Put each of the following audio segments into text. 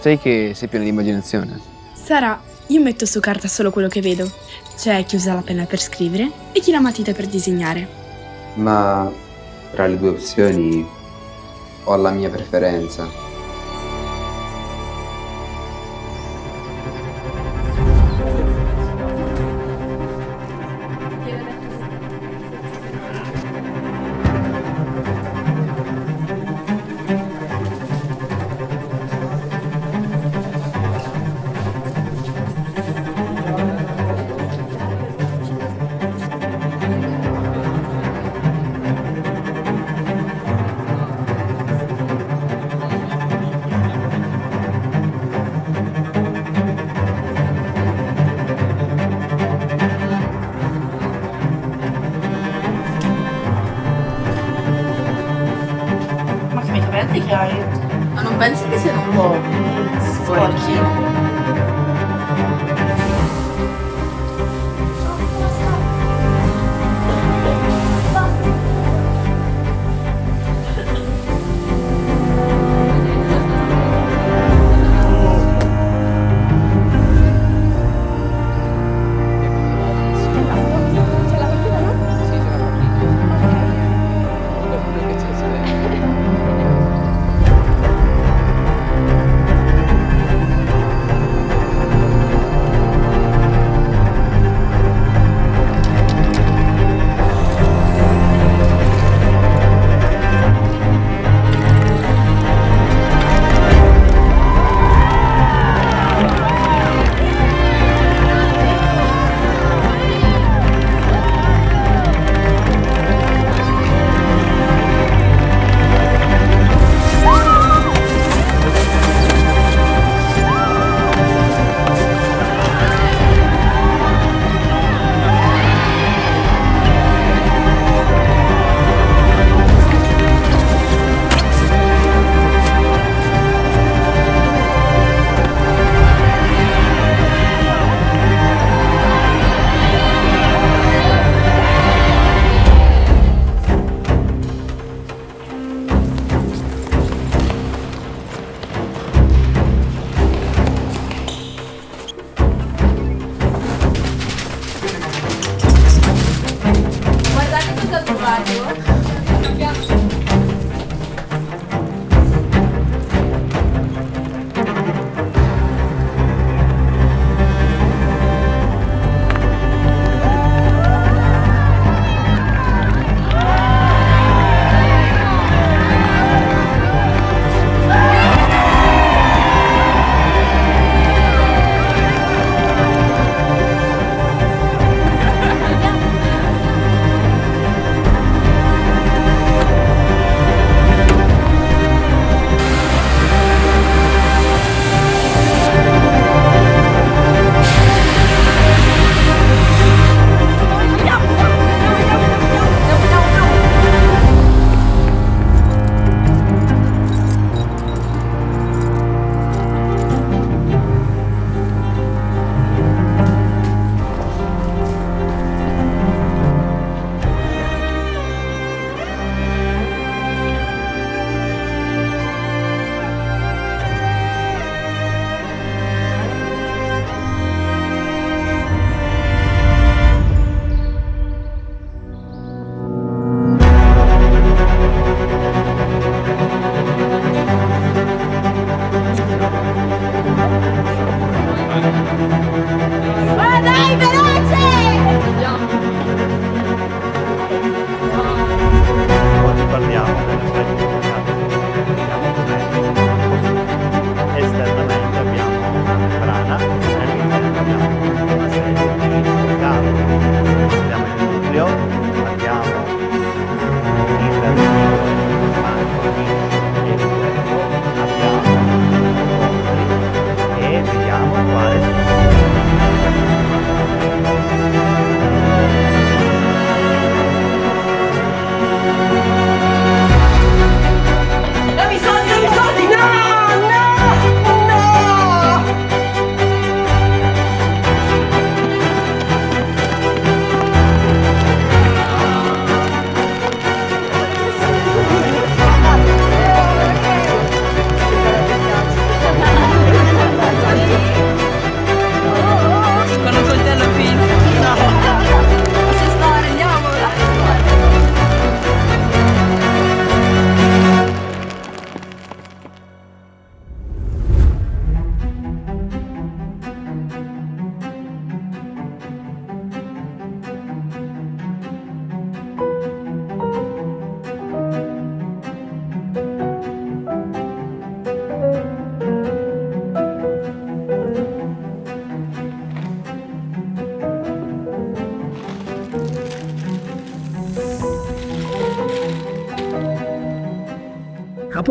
Sai che sei piena di immaginazione. Sarà. Io metto su carta solo quello che vedo. C'è chi usa la penna per scrivere e chi la matita per disegnare. Ma tra le due opzioni ho la mia preferenza.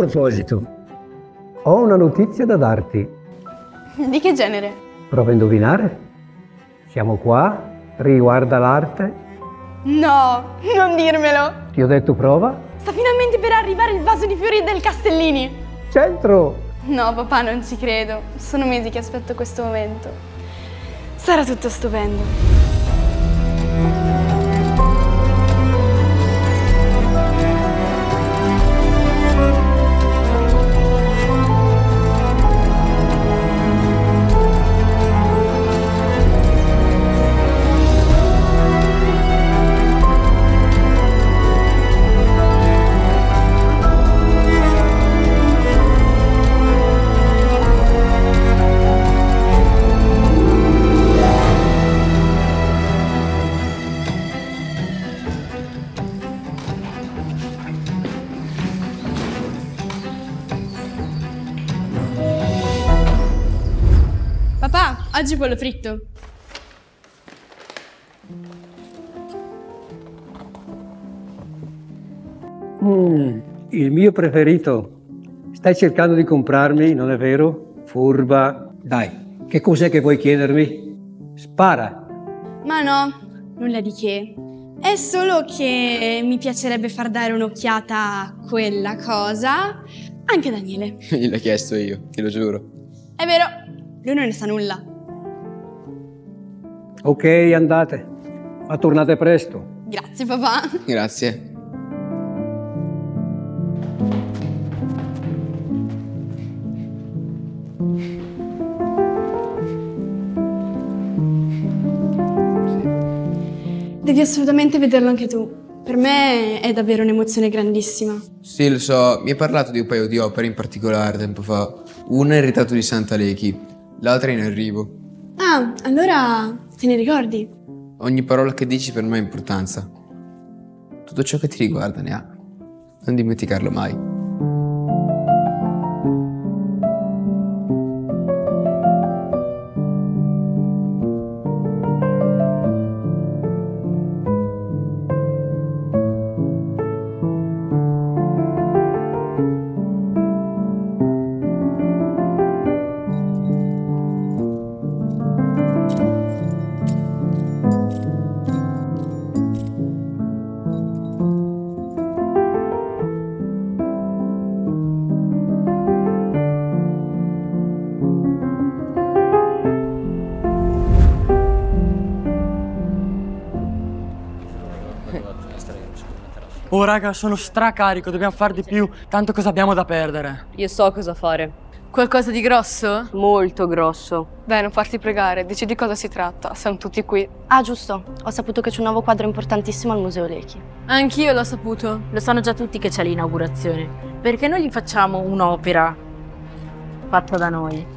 Proposito, ho una notizia da darti. Di che genere? Prova a indovinare. Siamo qua, riguarda l'arte. No, non dirmelo. Ti ho detto prova? Sta finalmente per arrivare il vaso di fiori del Castellini. Centro! No, papà, non ci credo. Sono mesi che aspetto questo momento. Sarà tutto stupendo. Oggi pollo fritto. Mm, il mio preferito. Stai cercando di comprarmi, non è vero? Furba. Dai, che cos'è che vuoi chiedermi? Spara. Ma no, nulla di che. È solo che mi piacerebbe far dare un'occhiata a quella cosa anche Daniele. Gliel'ho chiesto io, te lo giuro. È vero, lui non ne sa nulla. Ok, andate. Ma tornate presto. Grazie papà. Grazie. Devi assolutamente vederlo anche tu. Per me è davvero un'emozione grandissima. Sì, lo so, mi hai parlato di un paio di opere in particolare tempo fa. Una è il ritratto di Santa Lechi, l'altra è in arrivo. Ah, allora te ne ricordi? Ogni parola che dici per me ha importanza. Tutto ciò che ti riguarda ne ha. Non dimenticarlo mai. Oh raga, sono stracarico, dobbiamo fare di più, tanto cosa abbiamo da perdere? Io so cosa fare. Qualcosa di grosso? Molto grosso. Dai, non farti pregare, dici di cosa si tratta, siamo tutti qui. Ah, giusto. Ho saputo che c'è un nuovo quadro importantissimo al Museo Lechi. Anch'io l'ho saputo. Lo sanno già tutti che c'è l'inaugurazione. Perché noi gli facciamo un'opera fatta da noi?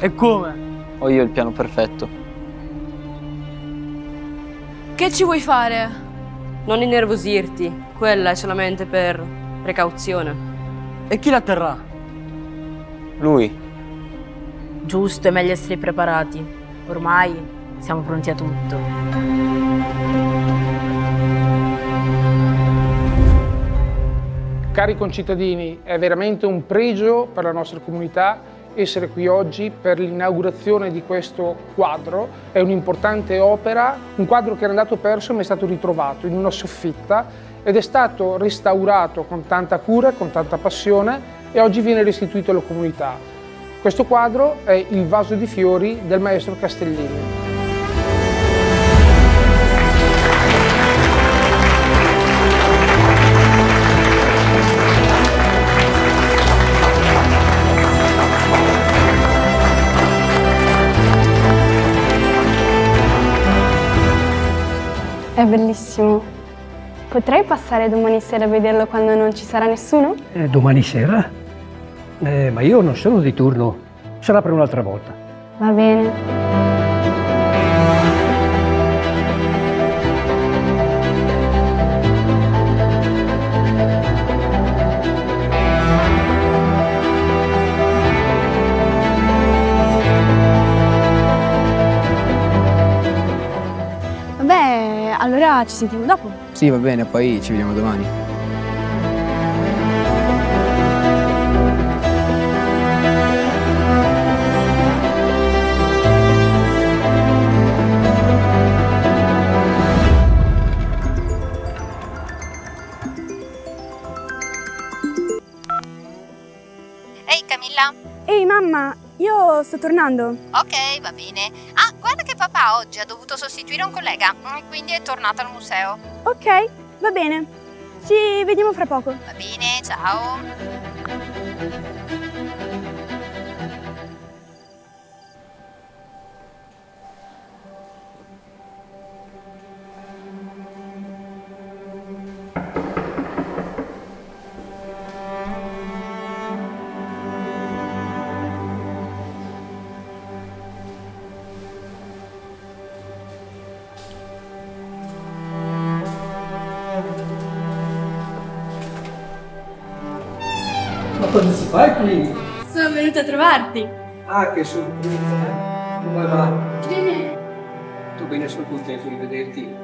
E come? Ho io il piano perfetto. Che ci vuoi fare? Non innervosirti, quella è solamente per precauzione. E chi la terrà? Lui. Giusto, è meglio essere preparati. Ormai siamo pronti a tutto. Cari concittadini, è veramente un pregio per la nostra comunità essere qui oggi per l'inaugurazione di questo quadro. È un'importante opera, un quadro che era andato perso ma è stato ritrovato in una soffitta ed è stato restaurato con tanta cura, con tanta passione e oggi viene restituito alla comunità. Questo quadro è il vaso di fiori del maestro Castellini. È bellissimo. Potrei passare domani sera a vederlo quando non ci sarà nessuno? Eh, domani sera? Eh, ma io non sono di turno. Sarà per un'altra volta. Va bene. allora ci sentiamo dopo. Sì, va bene, poi ci vediamo domani. Ehi hey Camilla! Ehi hey mamma, io sto tornando. Ok, va bene. Papà oggi ha dovuto sostituire un collega, mm, quindi è tornato al museo. Ok, va bene. Ci vediamo fra poco. Va bene, ciao. Ma cosa si fa qui? Sono venuta a trovarti. Ah, che sorpresa! Come va? Bene. Tu bene, sono contento di vederti.